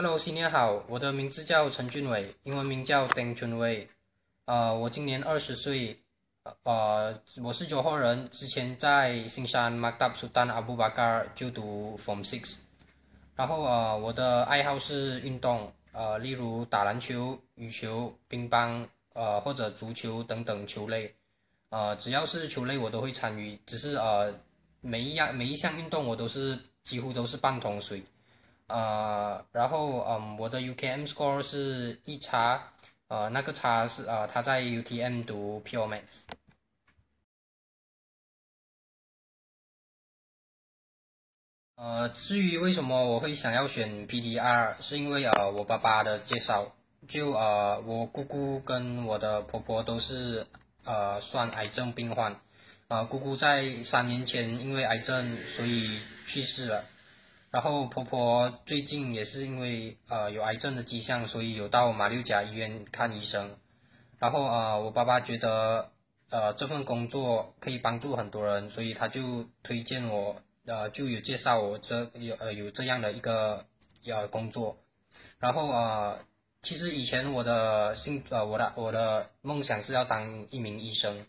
Hello，新年好，我的名字叫陈俊伟，英文名叫 Deng Junwei。呃，我今年二十岁，呃，我是九号人，之前在新山 Maktab Sultan Abu Bakar 就读 Form Six。然后呃，我的爱好是运动，呃，例如打篮球、羽球、乒乓，呃，或者足球等等球类。呃，只要是球类我都会参与，只是呃，每一样每一项运动我都是几乎都是半桶水。呃，然后嗯，我的 UKM score 是一叉，呃，那个叉是呃，他在 UTM 读 Pure Maths。呃，至于为什么我会想要选 PDR，是因为呃，我爸爸的介绍，就呃，我姑姑跟我的婆婆都是呃，算癌症病患，呃，姑姑在三年前因为癌症所以去世了。然后婆婆最近也是因为呃有癌症的迹象，所以有到马六甲医院看医生。然后呃我爸爸觉得呃这份工作可以帮助很多人，所以他就推荐我呃就有介绍我这有呃有这样的一个呃工作。然后呃其实以前我的心呃我的我的梦想是要当一名医生，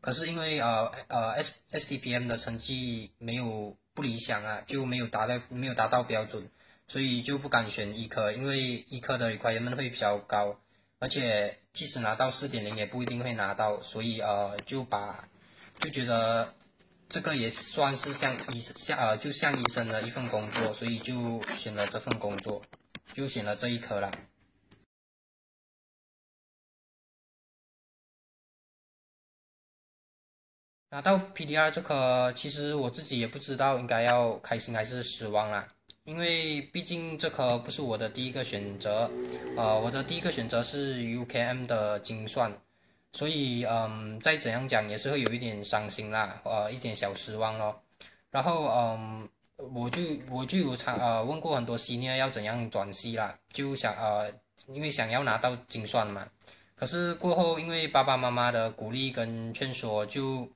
可是因为呃呃 S S T P M 的成绩没有。不理想啊，就没有达到没有达到标准，所以就不敢选医科，因为医科的 requirement 会比较高，而且即使拿到四点零也不一定会拿到，所以呃就把就觉得这个也算是像医像呃就像医生的一份工作，所以就选了这份工作，就选了这一科了。拿到 PDR 这科，其实我自己也不知道应该要开心还是失望啦，因为毕竟这科不是我的第一个选择，呃，我的第一个选择是 UKM 的精算，所以嗯，再怎样讲也是会有一点伤心啦，呃，一点小失望咯。然后嗯，我就我就有查呃问过很多 senior 要怎样转系啦，就想呃，因为想要拿到精算嘛，可是过后因为爸爸妈妈的鼓励跟劝说就。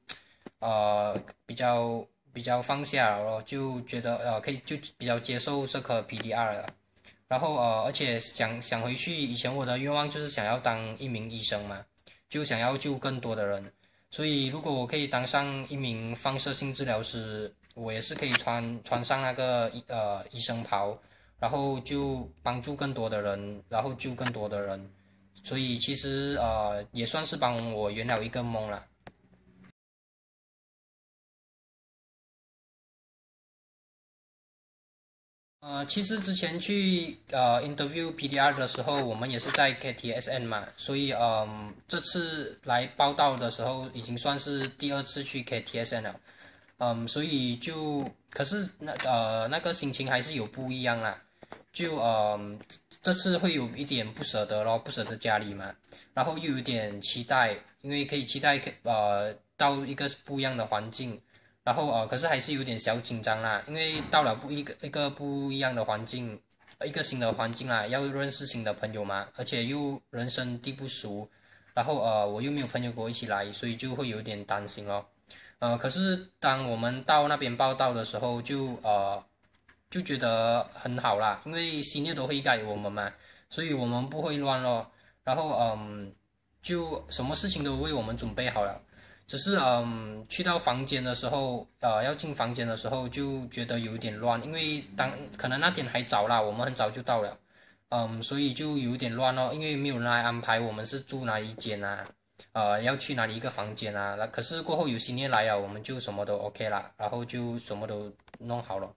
呃，比较比较放下了，就觉得呃可以就比较接受这颗 PDR 了。然后呃，而且想想回去以前我的愿望就是想要当一名医生嘛，就想要救更多的人。所以如果我可以当上一名放射性治疗师，我也是可以穿穿上那个呃医生袍，然后就帮助更多的人，然后救更多的人。所以其实呃也算是帮我圆了一个梦了。呃，其实之前去呃 interview PDR 的时候，我们也是在 KTSN 嘛，所以嗯，这次来报道的时候，已经算是第二次去 KTSN 了，嗯，所以就可是那呃那个心情还是有不一样啦，就嗯这次会有一点不舍得咯，不舍得家里嘛，然后又有点期待，因为可以期待呃到一个不一样的环境。然后呃，可是还是有点小紧张啦，因为到了不一个一个不一样的环境，一个新的环境啦，要认识新的朋友嘛，而且又人生地不熟，然后呃，我又没有朋友跟我一起来，所以就会有点担心咯。呃，可是当我们到那边报道的时候，就呃就觉得很好啦，因为新业都会带我们嘛，所以我们不会乱咯。然后嗯，就什么事情都为我们准备好了。只是嗯，去到房间的时候，呃，要进房间的时候就觉得有点乱，因为当可能那天还早啦，我们很早就到了，嗯，所以就有点乱哦，因为没有人来安排我们是住哪一间啊，呃，要去哪里一个房间啊，那可是过后有新人来了，我们就什么都 OK 啦，然后就什么都弄好了。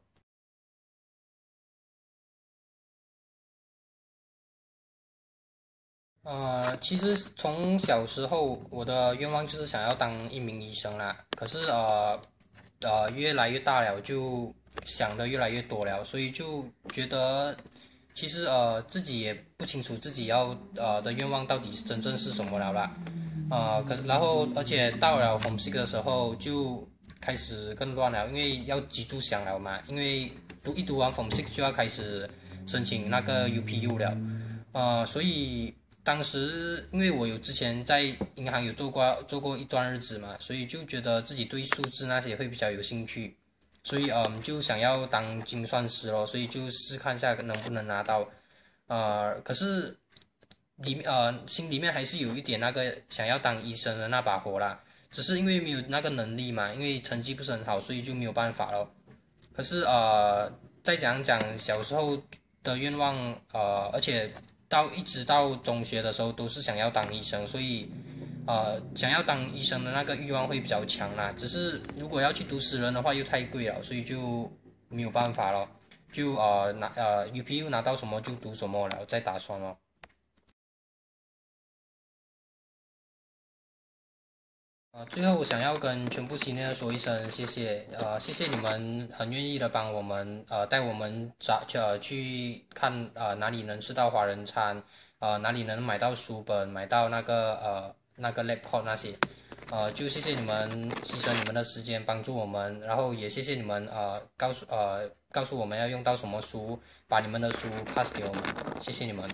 呃，其实从小时候我的愿望就是想要当一名医生啦。可是呃，呃，越来越大了，就想的越来越多了，所以就觉得其实呃自己也不清楚自己要呃的愿望到底真正是什么了啦。呃，可是然后而且到了 Form Six 的时候就开始更乱了，因为要记住想了嘛，因为读一读完 Form Six 就要开始申请那个 UPU 了，呃，所以。当时因为我有之前在银行有做过做过一段日子嘛，所以就觉得自己对数字那些会比较有兴趣，所以嗯就想要当精算师咯，所以就试看下能不能拿到，呃，可是里面呃心里面还是有一点那个想要当医生的那把火啦，只是因为没有那个能力嘛，因为成绩不是很好，所以就没有办法咯。可是呃，再讲讲小时候的愿望，呃，而且到一直到中学的时候都是想要当医生，所以呃想要当医生的那个欲望会比较强啦。只是如果要去读私人的话又太贵了，所以就没有办法了。就呃拿呃 UPU 拿到什么就读什么了，再打算咯。呃，最后我想要跟全部新人说一声谢谢，呃，谢谢你们很愿意的帮我们，呃，带我们找呃去看呃哪里能吃到华人餐，呃哪里能买到书本，买到那个呃那个 laptop 那些，呃就谢谢你们牺牲你们的时间帮助我们，然后也谢谢你们呃告诉呃告诉我们要用到什么书，把你们的书 pass 给我们，谢谢你们。